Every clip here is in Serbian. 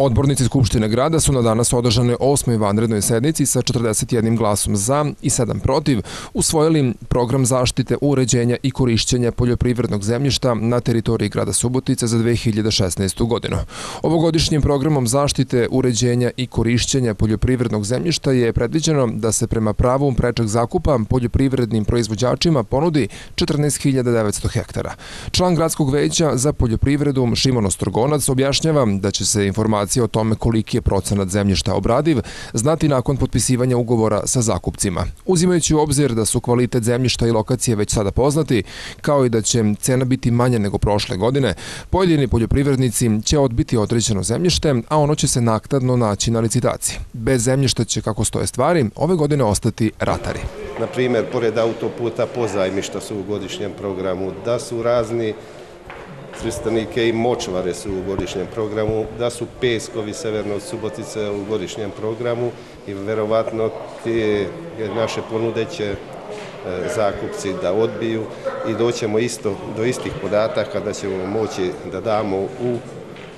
Odbornici Skupštine grada su na danas održane osmoj vanrednoj sednici sa 41 glasom za i 7 protiv usvojili program zaštite, uređenja i korišćenja poljoprivrednog zemljišta na teritoriji grada Subotica za 2016. godinu. Ovogodišnjim programom zaštite, uređenja i korišćenja poljoprivrednog zemljišta je predviđeno da se prema pravom prečak zakupa poljoprivrednim proizvođačima ponudi 14.900 hektara. Član gradskog veća za poljoprivredu Šimon Ostrogonac objašnjava da će se informacija informacije o tome koliki je procenat zemljišta obradiv znati nakon potpisivanja ugovora sa zakupcima. Uzimajući u obzir da su kvalitet zemljišta i lokacije već sada poznati, kao i da će cena biti manja nego prošle godine, pojedini poljoprivrednici će odbiti određeno zemljište, a ono će se naktadno naći na licitaciji. Bez zemljišta će, kako stoje stvari, ove godine ostati ratari. Na primjer, pored autoputa pozajmišta su u godišnjem programu, da su razni pristanike i močvare su u godišnjem programu, da su peskovi severno od Subotice u godišnjem programu i verovatno te naše ponude će e, zakupci da odbiju i doćemo isto do istih podataka da ćemo moći da damo u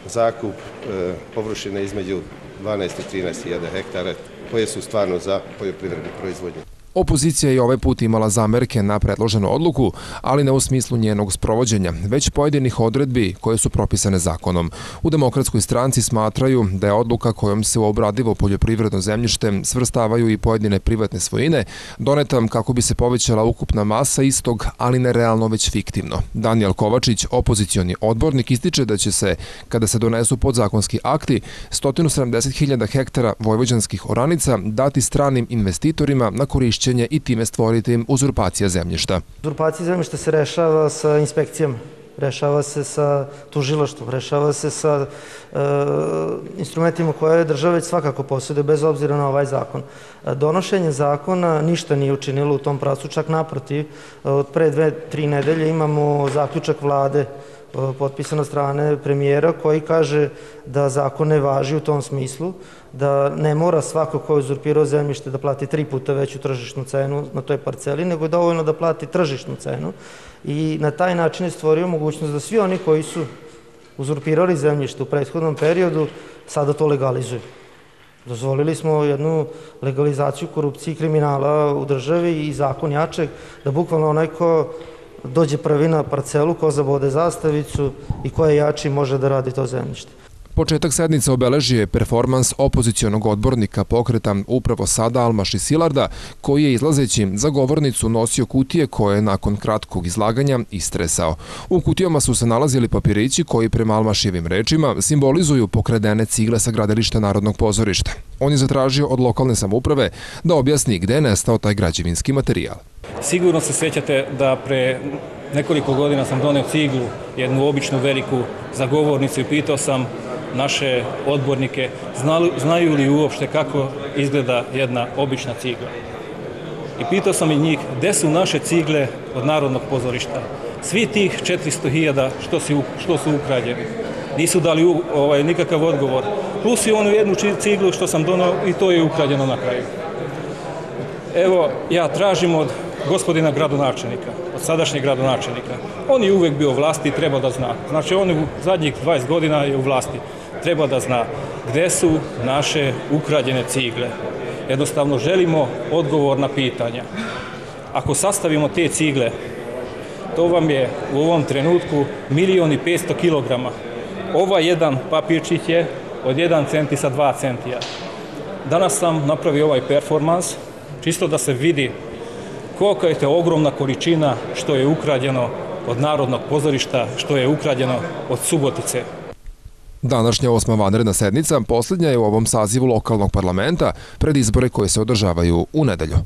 zakup e, površine između 12 i 13 hiljada hektara koje su stvarno za poljoprivrednu proizvodnju. Opozicija je ovaj put imala zamerke na predloženu odluku, ali ne u smislu njenog sprovođenja, već pojedinih odredbi koje su propisane zakonom. U demokratskoj stranci smatraju da je odluka kojom se u obradivo poljoprivredno zemljište svrstavaju i pojedine privatne svojine, doneta kako bi se povećala ukupna masa istog, ali ne realno već fiktivno. Daniel Kovačić, opozicioni odbornik, ističe da će se, kada se donesu podzakonski akti, 170.000 hektara vojvođanskih oranica dati stranim investitorima na korišćenje korišćenje i time stvoriti uzurpacija zemljišta. Uzurpacija zemljišta se rešava sa inspekcijama rešava se sa tužilaštvom, rešava se sa e, instrumentima koje država već svakako posjeduje, bez obzira na ovaj zakon. E, donošenje zakona ništa nije učinilo u tom pracu, čak naprotiv, od pre dve, tri nedelje imamo zaključak vlade potpisan od strane premijera koji kaže da zakon ne važi u tom smislu, da ne mora svako ko je uzurpirao zemljište da plati tri puta veću tržišnu cenu na toj parceli, nego je dovoljno da plati tržišnu cenu i na taj način je stvorio mogućnost da svi oni koji su uzurpirali zemljište u prethodnom periodu sada to legalizuju. Dozvolili smo jednu legalizaciju korupcije i kriminala u državi i zakon jačeg da bukvalno onaj ko dođe prvi na parcelu, ko zabode zastavicu i ko je jači može da radi to zemljište. Početak sednice obeležio je performans opozicijonog odbornika pokreta upravo sada Almaši Silarda, koji je izlazeći za govornicu nosio kutije koje je nakon kratkog izlaganja istresao. U kutijama su se nalazili papirići koji prema Almašijevim rečima simbolizuju pokredene cigle sa gradilišta Narodnog pozorišta. On je zatražio od lokalne samuprave da objasni gde je nestao taj građevinski materijal. Sigurno se sećate da pre nekoliko godina sam doneo ciglu, jednu običnu veliku zagovornicu i pitao sam naše odbornike znaju li uopšte kako izgleda jedna obična cigla. I pitao sam i njih gde su naše cigle od Narodnog pozorišta. Svi tih 400.000 što, što su ukrađeni. Nisu dali ovaj, nikakav odgovor. Plus i onu jednu ciglu što sam donao i to je ukrađeno na kraju. Evo, ja tražim od gospodina gradonačelnika, od sadašnjeg gradonačelnika. On je uvek bio u vlasti i treba da zna. Znači, on u zadnjih 20 godina je u vlasti. Treba da zna gde su naše ukrađene cigle. Jednostavno, želimo odgovor na pitanja. Ako sastavimo te cigle, to vam je u ovom trenutku milion i 500 kilograma. Ova jedan papirčić je od 1 centi sa 2 centija. Danas sam napravio ovaj performans, čisto da se vidi kolika je ogromna količina što je ukrađeno od Narodnog pozorišta, što je ukrađeno od Subotice. Današnja osma vanredna sednica posljednja je u ovom sazivu lokalnog parlamenta pred izbore koje se održavaju u nedelju.